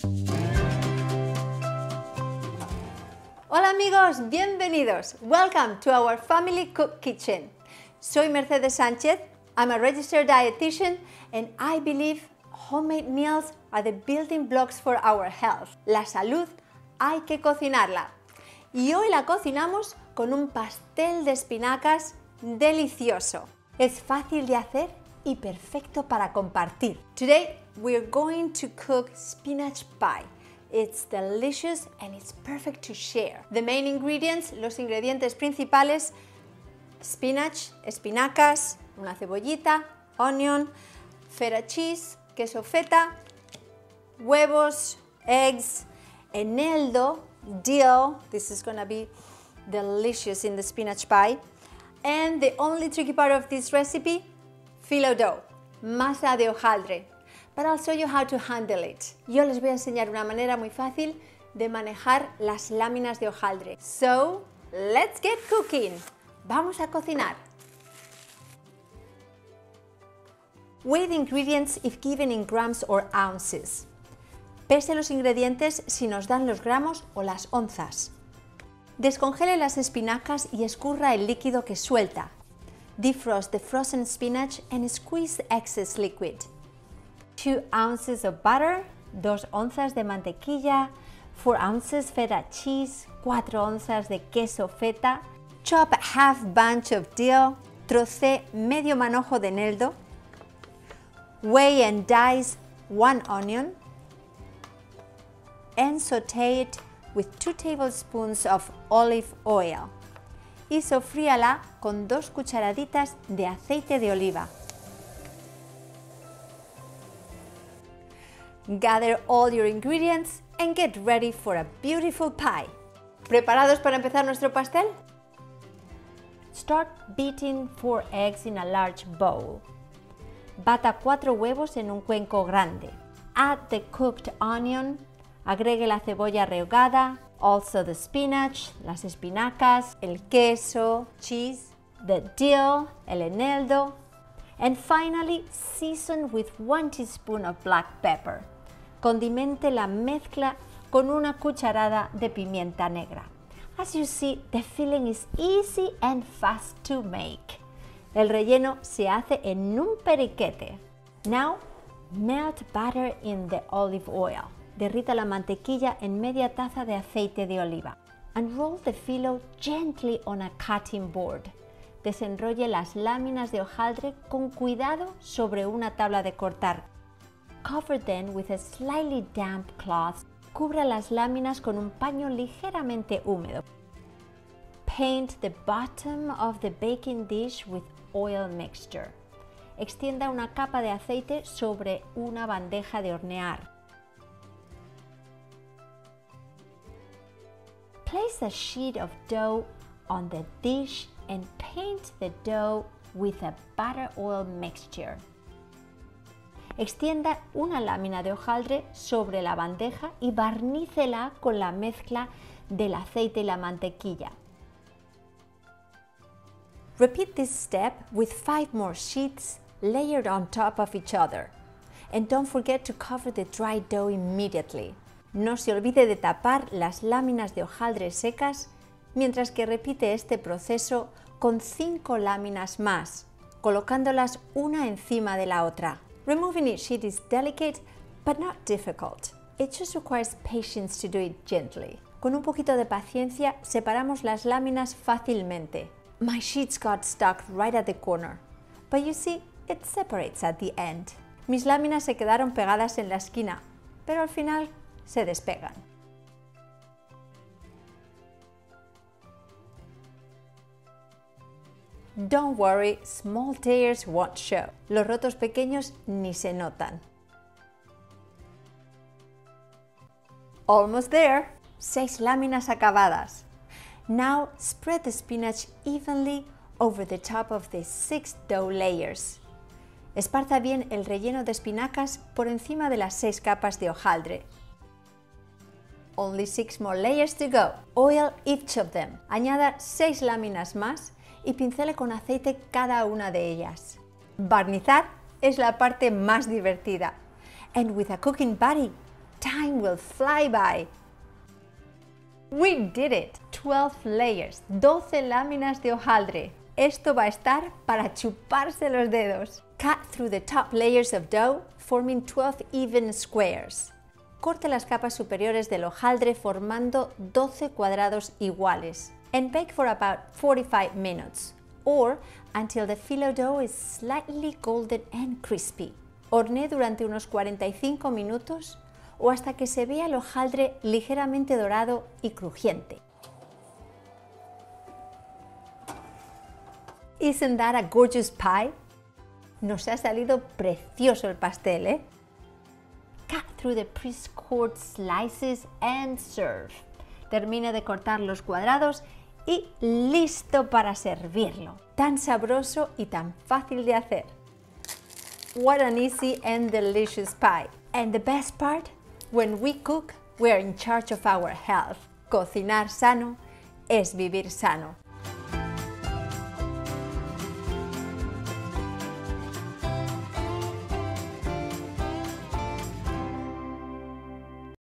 Hola amigos, bienvenidos. Welcome to our Family Cook Kitchen. Soy Mercedes Sánchez. I'm a registered dietitian and I believe homemade meals are the building blocks for our health. La salud hay que cocinarla. Y hoy la cocinamos con un pastel de espinacas delicioso. Es fácil de hacer y perfecto para compartir. Today we're going to cook spinach pie. It's delicious and it's perfect to share. The main ingredients, los ingredientes principales, spinach, espinacas, una cebollita, onion, feta cheese, queso feta, huevos, eggs, eneldo, dill, this is gonna be delicious in the spinach pie. And the only tricky part of this recipe, phyllo dough, masa de hojaldre but I'll show you how to handle it. Yo les voy a enseñar una manera muy fácil de manejar las láminas de hojaldre. So, let's get cooking. Vamos a cocinar. Weigh the ingredients if given in grams or ounces. Pese los ingredientes si nos dan los gramos o las onzas. Descongele las espinacas y escurra el líquido que suelta. Defrost the frozen spinach and squeeze the excess liquid. 2 ounces of butter, 2 onzas de mantequilla, 4 ounces feta cheese, 4 onzas de queso feta, chop half bunch of dill, troce medio manojo de eneldo, weigh and dice 1 onion, and saute it with 2 tablespoons of olive oil. Y sofríala con 2 cucharaditas de aceite de oliva. Gather all your ingredients and get ready for a beautiful pie. ¿Preparados para empezar nuestro pastel? Start beating 4 eggs in a large bowl. Bata 4 huevos en un cuenco grande. Add the cooked onion. Agregue la cebolla rehogada, also the spinach, las espinacas, el queso, cheese, the dill, el eneldo, and finally season with 1 teaspoon of black pepper. Condimente la mezcla con una cucharada de pimienta negra. As you see, the filling is easy and fast to make. El relleno se hace en un periquete. Now, melt butter in the olive oil. Derrita la mantequilla en media taza de aceite de oliva. And roll the filo gently on a cutting board. Desenrolle las láminas de hojaldre con cuidado sobre una tabla de cortar Cover them with a slightly damp cloth. Cubra las láminas con un paño ligeramente húmedo. Paint the bottom of the baking dish with oil mixture. Extienda una capa de aceite sobre una bandeja de hornear. Place a sheet of dough on the dish and paint the dough with a butter oil mixture. Extienda una lámina de hojaldre sobre la bandeja y barnícela con la mezcla del aceite y la mantequilla. Repeat this step with five more sheets layered on top of each other. And don't forget to cover the dry dough immediately. No se olvide de tapar las láminas de hojaldre secas mientras que repite este proceso con cinco láminas más, colocándolas una encima de la otra. Removing each sheet is delicate but not difficult. It just requires patience to do it gently. Con un poquito de paciencia separamos las láminas fácilmente. My sheets got stuck right at the corner, but you see, it separates at the end. Mis láminas se quedaron pegadas en la esquina, pero al final se despegan. Don't worry, small tears won't show. Los rotos pequeños ni se notan. Almost there. Seis láminas acabadas. Now spread the spinach evenly over the top of the six dough layers. Esparza bien el relleno de espinacas por encima de las seis capas de hojaldre. Only six more layers to go. Oil each of them. Añada seis láminas más y pincele con aceite cada una de ellas. Barnizar es la parte más divertida. And with a cooking buddy, time will fly by. We did it! 12 layers, 12 láminas de hojaldre. Esto va a estar para chuparse los dedos. Cut through the top layers of dough, forming 12 even squares. Corte las capas superiores del hojaldre formando 12 cuadrados iguales. And bake for about 45 minutes, or until the phyllo dough is slightly golden and crispy. Horné durante unos 45 minutos o hasta que se vea el hojaldre ligeramente dorado y crujiente. Isn't that a gorgeous pie? Nos ha salido precioso el pastel, ¿eh? Through the pre-scored slices and serve. Termine de cortar los cuadrados y listo para servirlo. Tan sabroso y tan fácil de hacer. What an easy and delicious pie. And the best part, when we cook, we're in charge of our health. Cocinar sano es vivir sano.